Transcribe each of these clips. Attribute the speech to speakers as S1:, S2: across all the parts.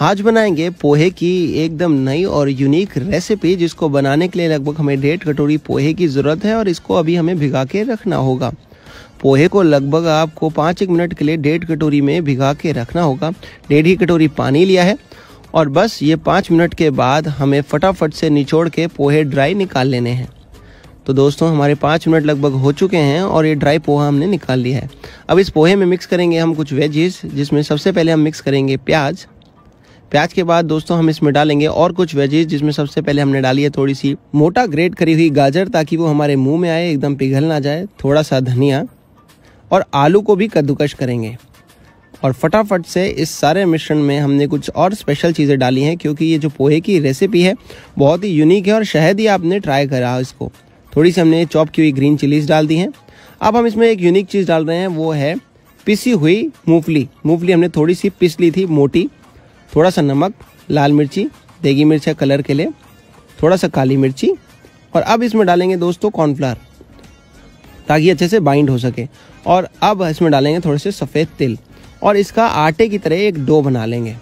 S1: आज बनाएँगे पोहे की एकदम नई और यूनिक रेसिपी जिसको बनाने के लिए लगभग हमें डेढ़ कटोरी पोहे की ज़रूरत है और इसको अभी हमें भिगा के रखना होगा। पोहे को लगभग आपको पाँच एक मिनट के लिए डेढ़ कटोरी में भिगा के रखना होगा। डेढ़ ही कटोरी पानी लिया है और बस ये पाँच मिनट के बाद हमें फटाफट से निचोड़ के पोहे ड्राई निकाल लेने हैं। तो दोस्तों, हमारे पाँच मिनट लगभग हो चुके हैं और ये ड्राई पोहा हमने निकाल लिया है। अब इस पोहे में मिक्स करेंगे हम कुछ वेजिस जिसमें सबसे पहले हम मिक्स करेंगे प्याज। प्याज के बाद दोस्तों हम इसमें डालेंगे और कुछ वेजेस जिसमें सबसे पहले हमने डाली है थोड़ी सी मोटा ग्रेट करी हुई गाजर, ताकि वो हमारे मुँह में आए, एकदम पिघल ना जाए थोड़ा सा धनिया, और आलू को भी कद्दूकश करेंगे। और फटाफट से इस सारे मिश्रण में हमने कुछ और स्पेशल चीज़ें डाली हैं, क्योंकि ये जो पोहे की रेसिपी है, बहुत ही यूनिक है और शहद ही आपने ट्राई करा इसको। थोड़ी सी हमने चॉप की हुई ग्रीन चिलीज डाल दी हैं। अब हम इसमें एक यूनिक चीज़ डाल रहे हैं, वो है पिसी हुई मूंगफली। मूंगफली हमने थोड़ी सी पिस ली थी, मोटी। थोड़ा सा नमक, लाल मिर्ची, देगी मिर्च है कलर के लिए थोड़ा सा काली मिर्ची और अब इसमें डालेंगे दोस्तों कॉर्नफ्लावर ताकि अच्छे से बाइंड हो सके। और अब इसमें डालेंगे थोड़े से सफ़ेद तिल और इसका आटे की तरह एक डो बना लेंगे।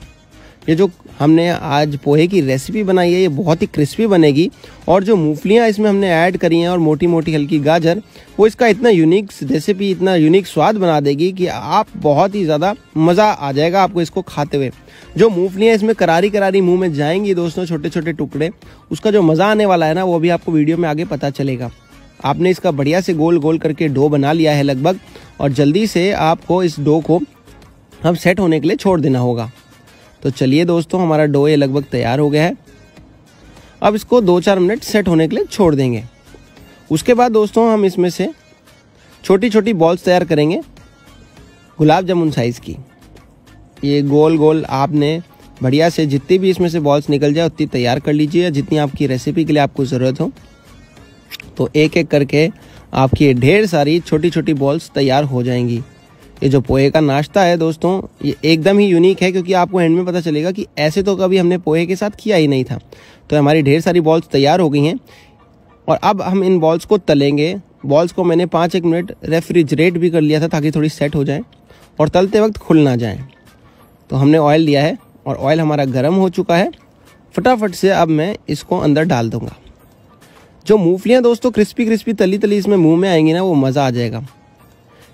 S1: ये जो हमने आज पोहे की रेसिपी बनाई है, ये बहुत ही क्रिस्पी बनेगी। और जो मूंगफलियाँ इसमें हमने ऐड करी हैं और मोटी मोटी हल्की गाजर, वो इसका इतना यूनिक रेसिपी इतना यूनिक स्वाद बना देगी कि आप बहुत ही ज़्यादा मज़ा आ जाएगा आपको इसको खाते हुए। जो मूंगफलियाँ इसमें करारी करारी मुँह में जाएँगी दोस्तों छोटे छोटे टुकड़े, उसका जो मज़ा आने वाला है ना, वो भी आपको वीडियो में आगे पता चलेगा। आपने इसका बढ़िया से गोल गोल करके डो बना लिया है लगभग, और जल्दी से आपको इस डो को हम सेट होने के लिए छोड़ देना होगा। तो चलिए दोस्तों, हमारा डो ये लगभग तैयार हो गया है। अब इसको दो चार मिनट सेट होने के लिए छोड़ देंगे। उसके बाद दोस्तों, हम इसमें से छोटी छोटी बॉल्स तैयार करेंगे, गुलाब जामुन साइज़ की। ये गोल गोल आपने बढ़िया से जितनी भी इसमें से बॉल्स निकल जाए, उतनी तैयार कर लीजिए या जितनी आपकी रेसिपी के लिए आपको ज़रूरत हो। तो एक एक करके आपकी ढेर सारी छोटी छोटी बॉल्स तैयार हो जाएँगी। ये जो पोहे का नाश्ता है दोस्तों, ये एकदम ही यूनिक है क्योंकि आपको एंड में पता चलेगा कि ऐसे तो कभी हमने पोहे के साथ किया ही नहीं था। तो हमारी ढेर सारी बॉल्स तैयार हो गई हैं। और अब हम इन बॉल्स को तलेंगे। बॉल्स को मैंने पाँच एक मिनट रेफ्रिजरेट भी कर लिया था ताकि थोड़ी सेट हो जाए और तलते वक्त खुल ना जाए। तो हमने ऑयल लिया है और ऑयल हमारा गर्म हो चुका है। फटाफट से अब मैं इसको अंदर डाल दूँगा। जो मूंगफलियाँ दोस्तों क्रिस्पी क्रिस्पी तली तली इसमें मुँह में आएँगी ना, वो मज़ा आ जाएगा।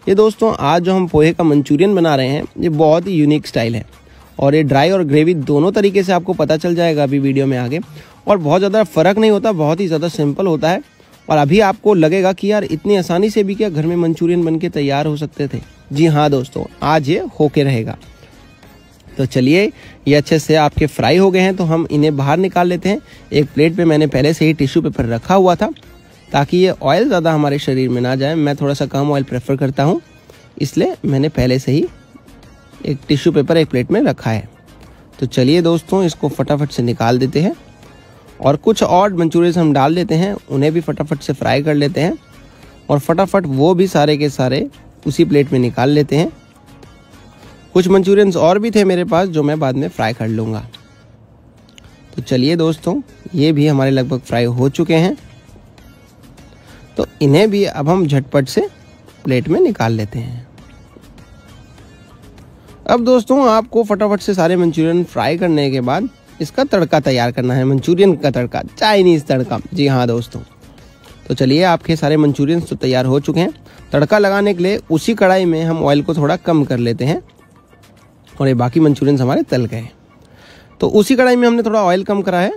S1: ये दोस्तों, आज जो हम पोहे का मंचूरियन बना रहे हैं, ये बहुत ही यूनिक स्टाइल है। और ये ड्राई और ग्रेवी दोनों तरीके से आपको पता चल जाएगा अभी वीडियो में आगे। और बहुत ज़्यादा फ़र्क नहीं होता, बहुत ही ज़्यादा सिंपल होता है। और अभी आपको लगेगा कि यार, इतनी आसानी से भी क्या घर में मंचूरियन बन के तैयार हो सकते थे? जी हाँ दोस्तों, आज ये होके रहेगा। तो चलिए, ये अच्छे से आपके फ्राई हो गए हैं तो हम इन्हें बाहर निकाल लेते हैं। एक प्लेट पे मैंने पहले से ही टिश्यू पेपर रखा हुआ था। ताकि ये ऑयल ज़्यादा हमारे शरीर में ना जाए। मैं थोड़ा सा कम ऑयल प्रेफर करता हूँ। इसलिए मैंने पहले से ही एक टिश्यू पेपर एक प्लेट में रखा है। तो चलिए दोस्तों, इसको फटाफट से निकाल देते हैं। और कुछ और मंचूरियन हम डाल देते हैं, उन्हें भी फटाफट से फ्राई कर लेते हैं। और फटाफट वो भी सारे के सारे उसी प्लेट में निकाल लेते हैं। कुछ मंचूरियंस और भी थे मेरे पास, जो मैं बाद में फ्राई कर लूँगा। तो चलिए दोस्तों, ये भी हमारे लगभग फ्राई हो चुके हैं। तो इन्हें भी अब हम झटपट से प्लेट में निकाल लेते हैं। अब दोस्तों, आपको फटाफट से सारे मंचूरियन फ्राई करने के बाद इसका तड़का तैयार करना है, मंचूरियन का तड़का, चाइनीज़ तड़का। जी हाँ दोस्तों। तो चलिए, आपके सारे मंचूरियन तो तैयार हो चुके हैं। तड़का लगाने के लिए उसी कढ़ाई में हम ऑयल को थोड़ा कम कर लेते हैं और ये बाकी मंचूरियन हमारे तल गए। तो उसी कढ़ाई में हमने थोड़ा ऑयल कम करा है।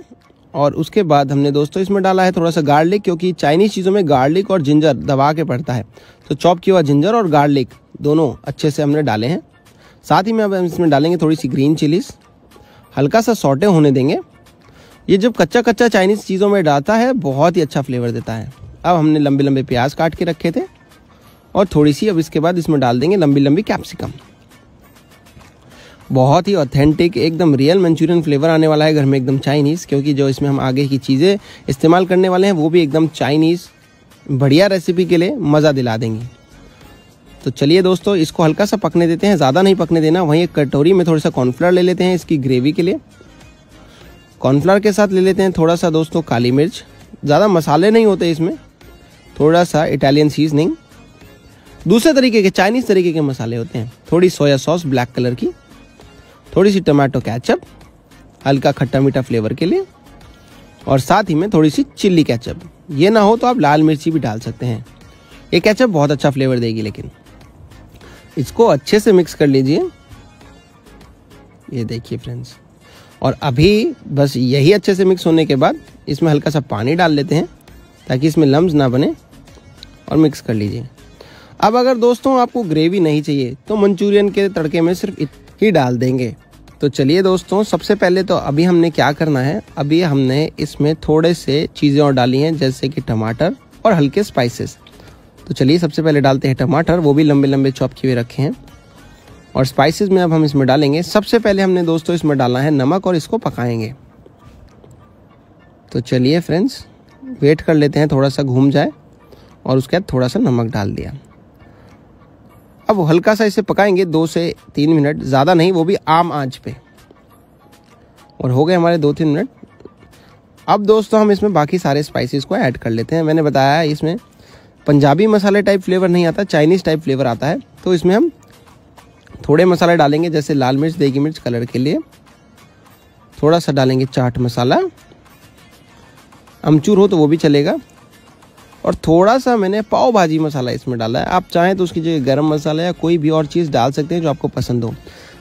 S1: और उसके बाद हमने दोस्तों इसमें डाला है थोड़ा सा गार्लिक, क्योंकि चाइनीज़ चीज़ों में गार्लिक और जिंजर दबा के पड़ता है। तो चॉप किया हुआ जिंजर और गार्लिक दोनों अच्छे से हमने डाले हैं। साथ ही में अब हम इसमें डालेंगे थोड़ी सी ग्रीन चिलीज़। हल्का सा सॉटे होने देंगे। ये जब कच्चा कच्चा चाइनीज़ चीज़ों में डालता है, बहुत ही अच्छा फ्लेवर देता है। अब हमने लंबे लंबे प्याज काट के रखे थे। और थोड़ी सी अब इसके बाद इसमें डाल देंगे लंबी लंबी कैप्सिकम। बहुत ही ऑथेंटिक एकदम रियल मंचूरियन फ्लेवर आने वाला है घर में एकदम चाइनीज़ क्योंकि जो इसमें हम आगे की चीज़ें इस्तेमाल करने वाले हैं, वो भी एकदम चाइनीज़ बढ़िया रेसिपी के लिए मज़ा दिला देंगी। तो चलिए दोस्तों, इसको हल्का सा पकने देते हैं, ज़्यादा नहीं पकने देना, वहीं एक कटोरी में थोड़ा सा कॉर्नफ्लावर ले लेते हैं इसकी ग्रेवी के लिए। कॉर्नफ्लावर के साथ ले लेते हैं थोड़ा सा दोस्तों काली मिर्च। ज़्यादा मसाले नहीं होते इसमें, थोड़ा सा इटालियन सीजनिंग दूसरे तरीके के चाइनीज़ तरीके के मसाले होते हैं। थोड़ी सोया सॉस ब्लैक कलर की। थोड़ी सी टमाटो कैचअप, हल्का खट्टा मीठा फ्लेवर के लिए, और साथ ही में थोड़ी सी चिल्ली कैचअप। ये ना हो तो आप लाल मिर्ची भी डाल सकते हैं। ये कैचअप बहुत अच्छा फ्लेवर देगी, लेकिन इसको अच्छे से मिक्स कर लीजिए। ये देखिए फ्रेंड्स, और अभी बस यही अच्छे से मिक्स होने के बाद इसमें हल्का सा पानी डाल लेते हैं, ताकि इसमें लम्ब ना बने, और मिक्स कर लीजिए। अब अगर दोस्तों आपको ग्रेवी नहीं चाहिए तो मंचूरियन के तड़के में सिर्फ़ ही डाल देंगे। तो चलिए दोस्तों, सबसे पहले तो अभी हमने क्या करना है? अभी हमने इसमें थोड़े से चीज़ें और डाली हैं, जैसे कि टमाटर और हल्के स्पाइसेस तो चलिए सबसे पहले डालते हैं टमाटर, वो भी लंबे लंबे चॉप किए रखे हैं। और स्पाइसेस में अब हम इसमें डालेंगे। सबसे पहले हमने दोस्तों इसमें डालना है नमक और इसको पकाएँगे। तो चलिए फ्रेंड्स वेट कर लेते हैं, थोड़ा सा घूम जाए और उसके बाद थोड़ा सा नमक डाल दिया। अब हल्का सा इसे पकाएँगे, दो से तीन मिनट, ज़्यादा नहीं, वो भी आम आँच पे। और हो गए हमारे दो तीन मिनट। अब दोस्तों, हम इसमें बाकी सारे स्पाइसेस को ऐड कर लेते हैं। मैंने बताया इसमें पंजाबी मसाले टाइप फ्लेवर नहीं आता चाइनीज़ टाइप फ्लेवर आता है। तो इसमें हम थोड़े मसाले डालेंगे, जैसे लाल मिर्च, देगी मिर्च कलर के लिए। थोड़ा सा डालेंगे चाट मसाला। अमचूर हो तो वो भी चलेगा। और थोड़ा सा मैंने पाव भाजी मसाला इसमें डाला है। आप चाहें तो उसकी जगह गर्म मसाला या कोई भी और चीज़ डाल सकते हैं जो आपको पसंद हो।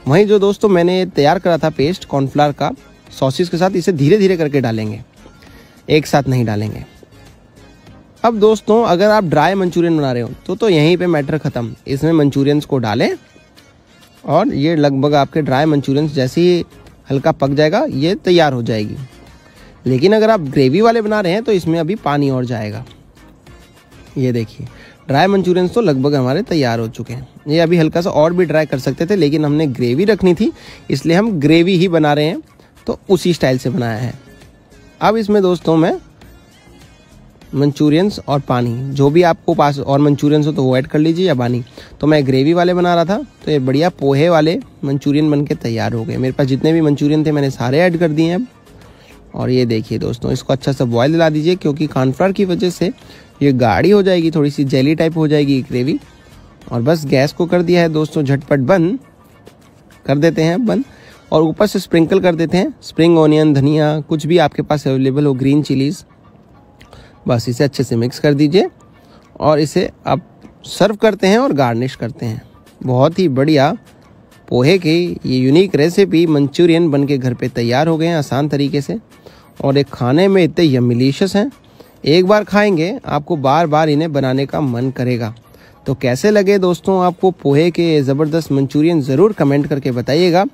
S1: वहीं जो दोस्तों मैंने तैयार करा था पेस्ट कॉर्नफ्लावर का सॉसिस के साथ इसे धीरे धीरे करके डालेंगे। एक साथ नहीं डालेंगे। अब दोस्तों अगर आप ड्राई मंचूरियन बना रहे हो तो तो यहीं पे मैटर ख़त्म। इसमें मंचूरियंस को डालें और ये लगभग आपके ड्राई मंचूरियंस जैसे ही हल्का पक जाएगा, ये तैयार हो जाएगी। लेकिन अगर आप ग्रेवी वाले बना रहे हैं तो इसमें अभी पानी और जाएगा। ये देखिए ड्राई मंचूरियंस तो लगभग हमारे तैयार हो चुके हैं। ये अभी हल्का सा और भी ड्राई कर सकते थे, लेकिन हमने ग्रेवी रखनी थी, इसलिए हम ग्रेवी ही बना रहे हैं तो उसी स्टाइल से बनाया है। अब इसमें दोस्तों मैं मंचूरियंस और पानी, जो भी आपको पास और मंचूरियंस हो तो वो ऐड कर लीजिए, या पानी। तो मैं ग्रेवी वाले बना रहा था तो ये बढ़िया पोहे वाले मंचूरियन बन के तैयार हो गए। मेरे पास जितने भी मंचूरियन थे, मैंने सारे ऐड कर दिए हैं। अब और ये देखिए दोस्तों, इसको अच्छा सा बॉयल दिला दीजिए क्योंकि कॉर्नफ्लावर की वजह से ये गाढ़ी हो जाएगी थोड़ी सी जेली टाइप हो जाएगी ग्रेवी और बस गैस को कर दिया है दोस्तों, झटपट बंद। कर देते हैं, बंद। और ऊपर से स्प्रिंकल कर देते हैं। स्प्रिंग ऑनियन धनिया, कुछ भी आपके पास अवेलेबल हो ग्रीन चिलीज़ बस इसे अच्छे से मिक्स कर दीजिए। और इसे आप सर्व करते हैं और गार्निश करते हैं। बहुत ही बढ़िया। पोहे की ये यूनिक रेसिपी मंचूरियन बन के घर पे तैयार हो गए हैं, आसान तरीके से। और एक खाने में इतने यमिलीशियस हैं। एक बार खाएँगे, आपको बार बार इन्हें बनाने का मन करेगा। तो कैसे लगे दोस्तों, आपको पोहे के ज़बरदस्त मंचूरियन ज़रूर कमेंट करके बताइएगा।